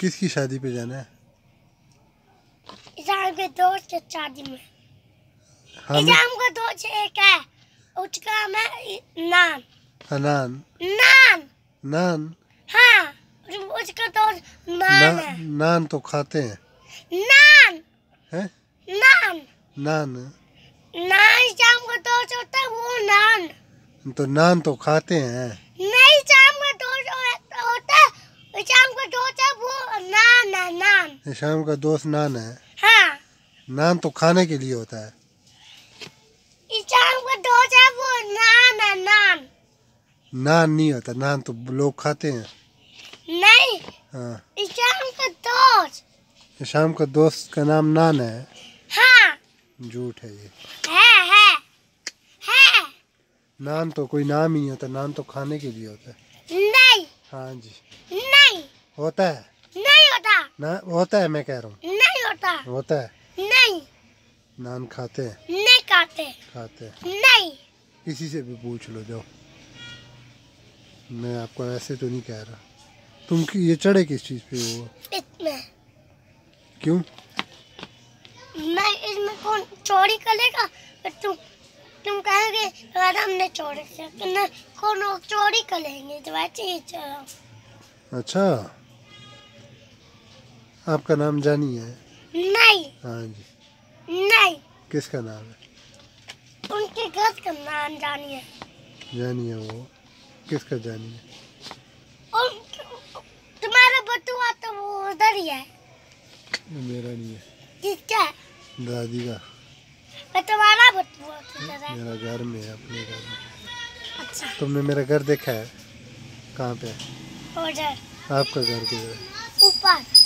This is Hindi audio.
किसकी शादी पे जाना है? इजाम के दोस्त के शादी में। हमें इजाम का दोस्त एक है। उसका नाम है नान। अनान नान। नान। हाँ उसका दोस्त ना, है। नान तो खाते हैं। नान। हैं? नान। नान। नान इजाम का दोस्त होता है वो नान। तो नान तो खाते हैं नहीं इजाम का दोस्त हो- होता है इजाम का दोस्त है वो नान है नान शाम का दोस्त नान है। हाँ। नान तो खाने के लिए होता है। इजाम का दोस्त है वो नान है नान। नान नहीं होता नान तो लोग खाते हैं। नहीं। हाँ। इजाम का दोस्त। शाम का दोस्त का नाम नान है। हाँ। झूठ है ये। है है। है। नान तो कोई नाम ही नहीं होता नान तो खाने के लिए होता है। नहीं। हाँ जी। नहीं। होता है। ना होता है मैं कह रहा हूँ। नहीं होता। होता है। नहीं। नान खाते हैं। नहीं खाते। खाते हैं। नहीं। किसी से भी पूछ लो जाओ। मैं आपको ऐसे तो नहीं कह रहा। तुम कि- ये चढ़े किस चीज़ पे वो इसमें। क्यों? मैं इसमें कौन चोरी करेगा? तुम तुम कहोगे यार हमने चोरी किया तो नहीं कौन चोरी करेंगे? तो वैसे ही चलो। अच्छा। आपका नाम जानी है? नहीं। हाँ जी। नहीं। किसका नाम है? उनके घर का नाम जानिए जानी है वो। किसका जानी है? तुम्हारा बटुआ तो वो उधर ही है। मेरा नहीं है। किसका दादी का। तुम्हारा बटुआ किधर मेरा घर में है अपने घर में। अच्छा। तुमने मेरा घर देखा है? कहाँ पे है? उधर। आपका घर किधर है? ऊपर।